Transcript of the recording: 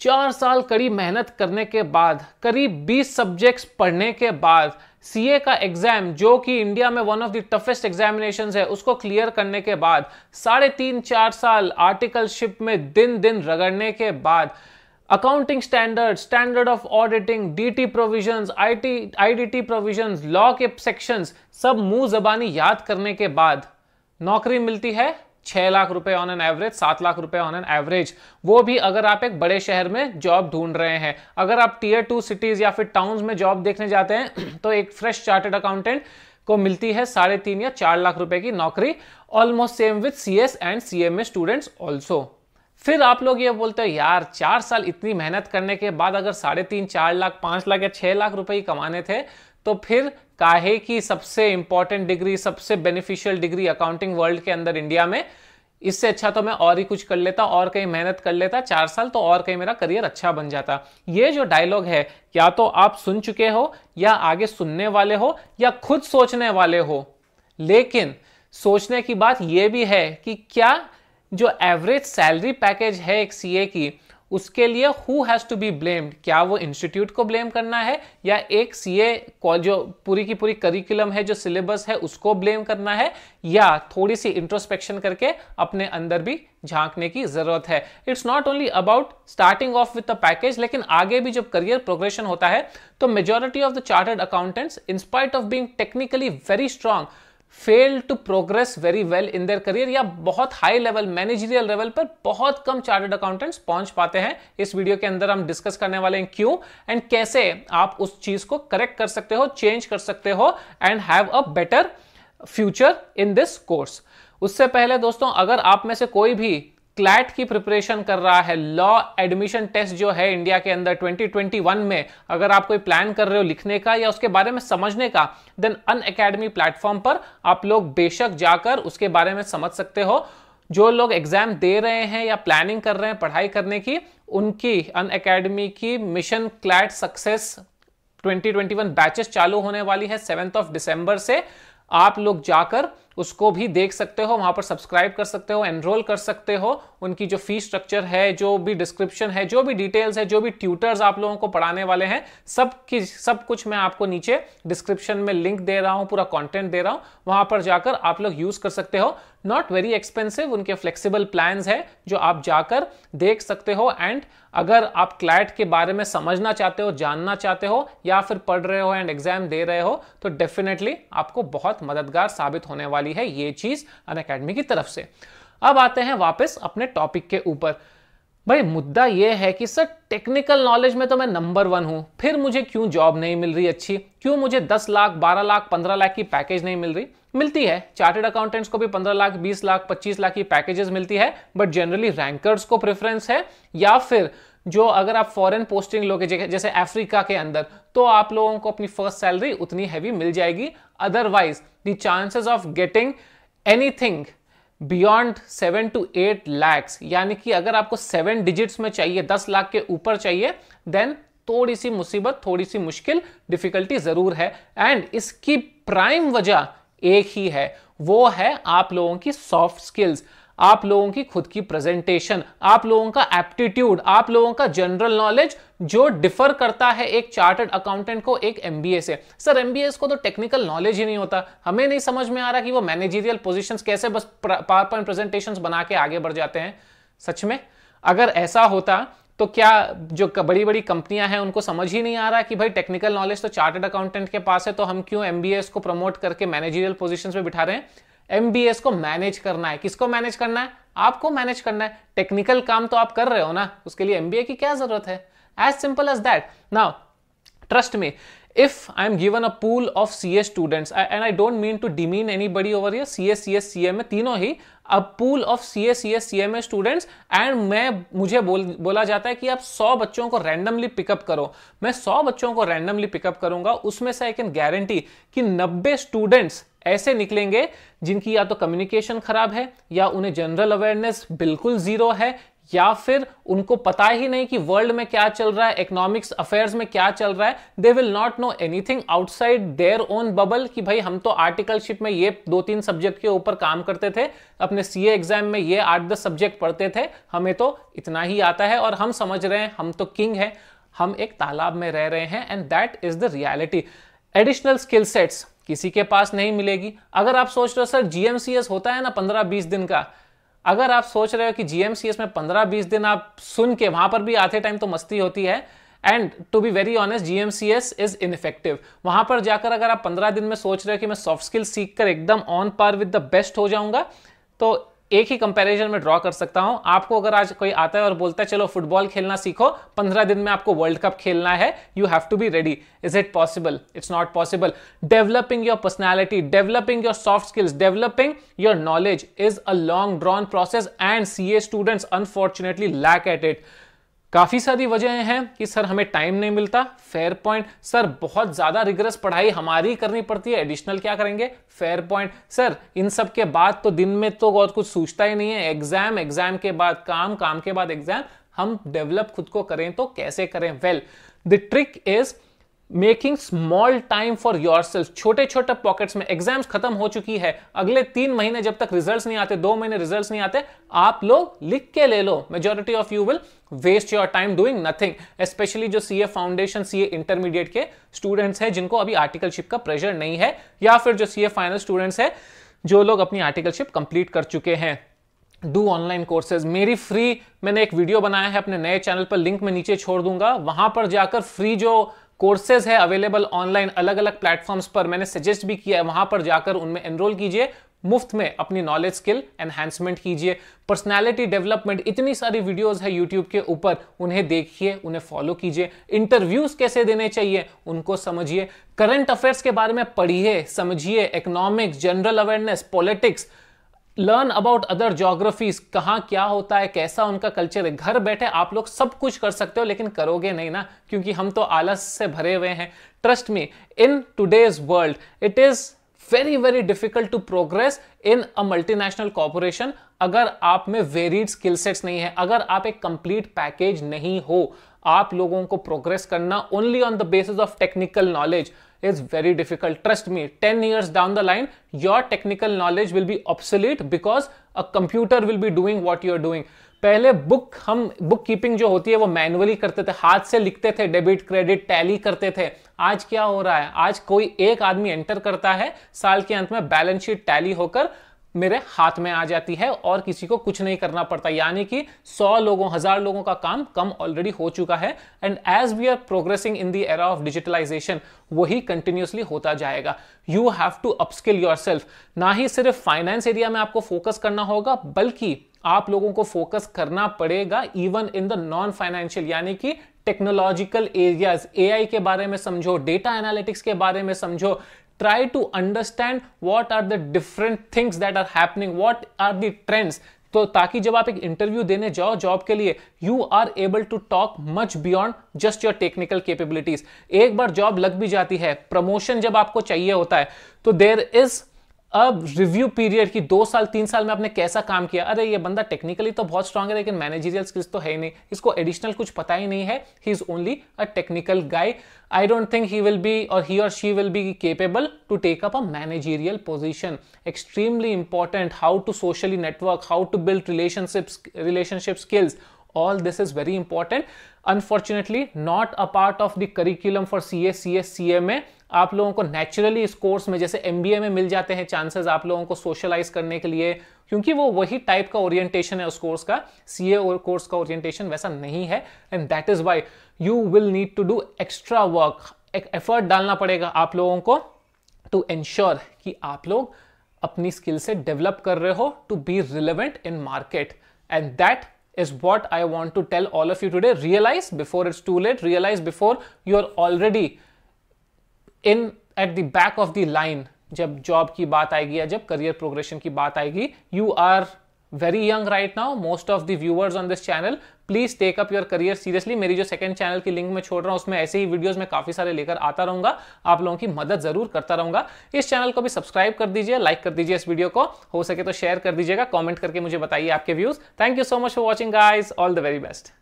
चार साल कड़ी मेहनत करने के बाद, करीब 20 सब्जेक्ट्स पढ़ने के बाद सीए का एग्ज़ाम जो कि इंडिया में one of the toughest examination है, उसको क्लियर करने के बाद, साढ़े तीन चार साल आर्टिकलशिप में दिन दिन रगड़ने के बाद accounting standard standard of auditing DT provisions IT IDT provisions law के सेक्शंस सब मुँह जबानी याद करने के बाद नौकरी मिलती है? छह लाख रुपए ऑन एन एवरेज सात लाख रुपए ऑन एन एवरेज वो भी अगर आप एक बड़े शहर में जॉब ढूंढ रहे हैं, अगर आप टीयर टू सिटीज़ या फिर टाउन्स में जॉब देखने जाते हैं तो एक फ्रेश चार्टेड अकाउंटेंट को मिलती है साढ़े तीन या चार लाख रुपए की नौकरी almost same with C S and C M A students also फिर आप लोग ये बोलते हो, यार, चार साल इतनी मेहनत करने के बाद अगर साढ़े तीन, चार लाख, पाँच लाख या छह लाख रुपए ही कमाने थे तो फिर काहे की सबसे इंपॉर्टेंट डिग्री सबसे बेनिफिशियल डिग्री अकाउंटिंग वर्ल्ड के अंदर इंडिया में, इससे अच्छा तो मैं और ही कुछ कर लेता, और कहीं मेहनत कर लेता, चार साल तो और कहीं मेरा करियर अच्छा बन जाता। ये जो डायलॉग है, या तो आप सुन चुके हो, या आगे सुनने वाले हो, या खुद सोचने वाले हो, लेकिन सोचने की बात यह भी है कि क्या जो एवरेज सैलरी पैकेज है एक सीए की उसके लिए who has to be blamed क्या वो इंस्टीट्यूट को ब्लेम करना है? या एक सीए जो पूरी की पूरी करिकुलम है, जो सिलेबस है, उसको ब्लेम करना है? या थोड़ी सी इंट्रोस्पेक्शन करके अपने अंदर भी झांकने की ज़रूरत है? It's not only about starting off with the package लेकिन आगे भी जब करियर प्रोग्रेशन होता है तो majority of the chartered accountants in spite of being technically very strong fail to progress very well in their career या बहुत high level managerial level पर बहुत कम चार्टर्ड अकाउंटेंट्स पहुँच पाते हैं। इस वीडियो के अंदर हम डिस्कस करने वाले हैं क्यों एंड कैसे आप उस चीज़ को करेक्ट कर सकते हो चेंज कर सकते हो and have a better future in this course उससे पहले दोस्तों, अगर आप में से कोई भी क्लैट की प्रिपरेशन कर रहा है। लॉ एडमिशन टेस्ट जो है इंडिया के अंदर 2021 में, अगर आप कोई प्लान कर रहे हो लिखने का या उसके बारे में समझने का देन अन अकेडमी प्लेटफॉर्म पर आप लोग बेशक जाकर उसके बारे में समझ सकते हो। जो लोग एग्ज़ाम दे रहे हैं या प्लानिंग कर रहे हैं पढ़ाई करने की, उनकी अन अकेडमी की मिशन क्लैट सक्सेस 2021 बैचेस चालू होने वाली है सेवेंथ ऑफ़ दिसंबर से। आप लोग जाकर उसको भी देख सकते हो, वहाँ पर सब्सक्राइब कर सकते हो एनरोल कर सकते हो। उनकी जो फ़ीस स्ट्रक्चर है, जो भी डिस्क्रिप्शन है, जो भी डिटेल्स है, जो भी ट्यूटर्स आप लोगों को पढ़ाने वाले हैं, सब की, सब कुछ मैं आपको नीचे डिस्क्रिप्शन में लिंक दे रहा हूँ, पूरा कंटेंट दे रहा हूँ। वहाँ पर जाकर आप लोग यूज़ कर सकते हो। नॉट वेरी एक्सपेंसिव उनके फ्लेक्सिबल प्लान है, जो आप जाकर देख सकते हो एंड अगर आप क्लाइट के बारे में समझना चाहते हो, जानना चाहते हो, या फिर पढ़ रहे हो एंड एग्ज़ाम दे रहे हो तो डेफिनेटली आपको बहुत मददगार साबित होने वाली है ये चीज़ अन की तरफ़ से। अब आते हैं वापस अपने टॉपिक के ऊपर। भाई, मुद्दा यह है कि सर टेक्निकल नॉलेज में तो मैं नंबर वन हूँ। फिर मुझे क्यों जॉब नहीं मिल रही अच्छी? क्यों मुझे 10 लाख 12 लाख 15 लाख की पैकेज नहीं मिल रही? मिलती है। चार्टेड अकाउंटेंट्स को भी 15 लाख 20 लाख 25 लाख की पैकेजेस मिलती है बट जनरली रैंकर्स को प्रेफरेंस है। या फिर जो अगर आप फॉरेन पोस्टिंग लोगे, जैसे अफ्रीका के अंदर तो आप लोगों को अपनी फ़र्स्ट सैलरी उतनी हैवी मिल जाएगी। Otherwise the chances of getting anything beyond seven to eight lakhs यानी कि अगर आपको सेवन डिजिट्स में चाहिए, दस लाख के ऊपर चाहिए देन थोड़ी सी मुसीबत थोड़ी सी मुश्किल डिफिकल्टी ज़रूर है। एंड इसकी प्राइम वजह एक ही है, वो है आप लोगों की सॉफ्ट स्किल्स आप लोगों की खुद की प्रेजेंटेशन आप लोगों का एप्टीट्यूड आप लोगों का जनरल नॉलेज जो डिफर करता है एक चार्टर्ड अकाउंटेंट को, एक एमबीए से। सर एमबीए को तो टेक्निकल नॉलेज ही नहीं होता। हमें नहीं समझ में आ रहा कि वो मैनेजरियल पोजिशन कैसे बस पावर पॉइंट प्रेजेंटेशन बना के आगे बढ़ जाते हैं। सच में? अगर ऐसा होता तो क्या जो बड़ी बड़ी कंपनियाँ हैं, उनको समझ ही नहीं आ रहा कि भाई टेक्निकल नॉलेज तो चार्टर्ड अकाउंटेंट के पास है तो हम क्यों एमबीएस को प्रमोट करके मैनेजरियल पोजीशंस पे बिठा रहे हैं? एमबीएस को मैनेज करना है। किसको मैनेज करना है? आपको मैनेज करना है। टेक्निकल काम तो आप कर रहे हो ना। उसके लिए एमबीए की क्या ज़रूरत है? As simple as that now trust me if I'm given a pool of CS students, and I don't mean to demean anybody over here, CS, CS, में तीनों ही a C S C M A students and मैं, मुझे बोल, बोला जाता है कि आप 100 बच्चों को रैंडमली पिकअप करो। मैं 100 बच्चों को रैंडमली पिकअप करूँगा, उसमें से आई कैन गारंटी कि 90 स्टूडेंट्स ऐसे निकलेंगे जिनकी या तो कम्युनिकेशन खराब है या उन्हें जनरल अवेयरनेस बिल्कुल ज़ीरो है या फिर उनको पता ही नहीं कि वर्ल्ड में क्या चल रहा है इकोनॉमिक्स अफेयर्स में क्या चल रहा है they will not know anything outside their own bubble कि भाई हम तो आर्टिकलशिप में ये दो तीन सब्जेक्ट के ऊपर काम करते थे, अपने सीए एग्ज़ाम में ये आठ दस सब्जेक्ट पढ़ते थे, हमें तो इतना ही आता है और हम समझ रहे हैं, हम तो किंग है, हम एक तालाब में रह रहे हैं and that is the reality additional skill sets किसी के पास नहीं मिलेगी। अगर आप सोच रहे हो, सर जीएमसीएस होता है ना पंद्रह बीस दिन का अगर आप सोच रहे हो कि जीएमसीएस में पंद्रह बीस दिन आप सुन के वहाँ पर भी आते टाइम तो मस्ती होती है। And to be very honest GMCS is ineffective वहाँ पर जाकर अगर आप पंद्रह दिन में सोच रहे हो कि मैं सॉफ्ट स्किल सीख कर एकदम on par with the best हो जाऊँगा तो एक ही कंपैरिजन में ड्रॉ कर सकता हूँ। आपको अगर आज कोई आता है और बोलता है, चलो फुटबॉल खेलना सीखो, पंद्रह दिन में आपको वर्ल्ड कप खेलना है you have to be ready is it possible it's not possible developing your personality developing your soft skills developing your knowledge is a long drawn process and C A students unfortunately lack at it काफ़ी सारी वजहें हैं कि sir हमें time नहीं मिलता fair point sir बहुत ज़्यादा regret पढ़ाई हमारी करनी पड़ती है एडिशनल क्या करेंगे? फेयर पॉइंट सर इन सब के बाद तो दिन में तो और कुछ सोचता ही नहीं है एग्ज़ाम एग्ज़ाम के बाद काम काम के बाद एग्ज़ाम हम डेवलप खुद को करें तो कैसे करें? Well the trick is making small time for yourself छोटे छोटे पॉकेट्स में। एग्ज़ाम्स खत्म हो चुकी है। अगले तीन महीने जब तक रिजल्ट्स नहीं आते, दो महीने रिजल्ट्स नहीं आते, आप लोग लिख के ले लो। Majority of you will waste your time doing nothing specially जो सीए फाउंडेशन सीए इंटरमीडिएट के स्टूडेंट्स हैं, जिनको अभी आर्टिकलशिप का प्रेशर नहीं है, या फिर जो सीए फाइनल स्टूडेंट्स है, जो लोग अपनी आर्टिकलशिप कंप्लीट कर चुके हैं। डू ऑनलाइन कोर्सेज मेरी फ्री मैंने एक वीडियो बनाया है अपने नए चैनल पर लिंक में नीचे छोड़ दूँगा। वहाँ पर जाकर फ्री जो कोर्सेज है अवेलेबल ऑनलाइन अलग अलग प्लेटफॉर्म्स पर। मैंने सजेस्ट भी किया है, वहाँ पर जाकर उनमें एनरोल कीजिए। मुफ़्त में अपनी नॉलेज स्किल एनहेंसमेंट कीजिए। पर्सनालिटी डेवलपमेंट इतनी सारी वीडियोस है यूट्यूब के ऊपर। उन्हें देखिए, उन्हें फॉलो कीजिए। इंटरव्यूज़ कैसे देने चाहिए, उनको समझिए। करंट अफेयर्स के बारे में पढ़िए, समझिए। Economics general awareness politics learn about other geographies कहाँ क्या होता है, कैसा उनका कल्चर है, घर बैठे आप लोग सब कुछ कर सकते हो, लेकिन करोगे नहीं ना, क्योंकि हम तो आलस से भरे हुए हैं। Trust me in today's world it is very very difficult to progress in a multinational corporation अगर आप में वेरीड स्किल सेट्स नहीं है, अगर आप एक कंप्लीट पैकेज नहीं हो आप लोगों को प्रोग्रेस करना only on the basis of technical knowledge is very difficult. Trust me, 10 years down the line, your technical knowledge will be obsolete because a computer will doing doing what you're doing. पहले book हम bookkeeping जो होती है वो manually करते थे हाथ से लिखते थे डेबिट क्रेडिट टैली करते थे आज क्या हो रहा है आज कोई एक आदमी एंटर करता है साल के अंत में बैलेंस शीट टैली होकर मेरे हाथ में आ जाती है और किसी को कुछ नहीं करना पड़ता। यानी कि सौ लोगों, हज़ार लोगों का काम कम ऑलरेडी हो चुका है। And as we are progressing in the era of digitalisation वही कंटिन्यूसली होता जाएगा। You have to upskill your ना ही सिर्फ़ फाइनेंस एरिया में आपको फोकस करना होगा, बल्कि आप लोगों को फोकस करना पड़ेगा even in the non financial यानी कि टेक्नोलॉजिकल एरियाज़ एआई के बारे में समझो डेटा एनालिटिक्स के बारे में समझो try to understand what are the different things that are happening, what are the trends. तो ताकि जब आप एक इंटरव्यू देने जाओ जॉब के लिए you are able to talk much beyond just your technical capabilities एक बार जॉब लग भी जाती है प्रमोशन जब आपको चाहिए होता है तो देर इज़ अब रिव्यू पीरियड की दो साल, तीन साल में आपने कैसा काम किया? अरे, ये बंदा टेक्निकली तो बहुत स्ट्रांग है, लेकिन मैनेजरियल स्किल्स तो है ही नहीं। इसको एडिशनल कुछ पता ही नहीं है। He is only a technical guy I don't think he will be और ही और she will be capable to take up a managerial position extremely important how to socially network how to build relationships relationship skills all this is all this is very important. Unfortunately, not a part of the curriculum for CA CS CMA आप लोगों को naturally इस course में जैसे MBA में मिल जाते हैं chances आप लोगों को सोशलाइज करने के लिए क्योंकि वो वही टाइप का ओरिएंटेशन है उस कोर्स का सी ए कोर्स का ओरिएंटेशन वैसा नहीं है and that is why you will need to do extra work एक एफर्ट डालना पड़ेगा आप लोगों को टू एंश्योर कि आप लोग अपनी स्किल से डेवलप कर रहे हो to be relevant in market and that is what I want to tell all of you today. Realize before it's too late, realize before you're already in at the back of the line जब job की बात आएगी या जब career progression की बात आएगी you are very young right now most of the viewers on this channel please take up your career seriously मेरी जो सेकंड चैनल की लिंक में छोड़ रहा हूँ, उसमें ऐसे ही वीडियोस में काफ़ी सारे लेकर आता रहूँगा। आप लोगों की मदद ज़रूर करता रहूँगा। इस चैनल को भी सब्सक्राइब कर दीजिए लाइक कर दीजिए इस वीडियो को। हो सके तो शेयर कर दीजिएगा कॉमेंट करके मुझे बताइए आपके views thank you so much for watching guys all the very best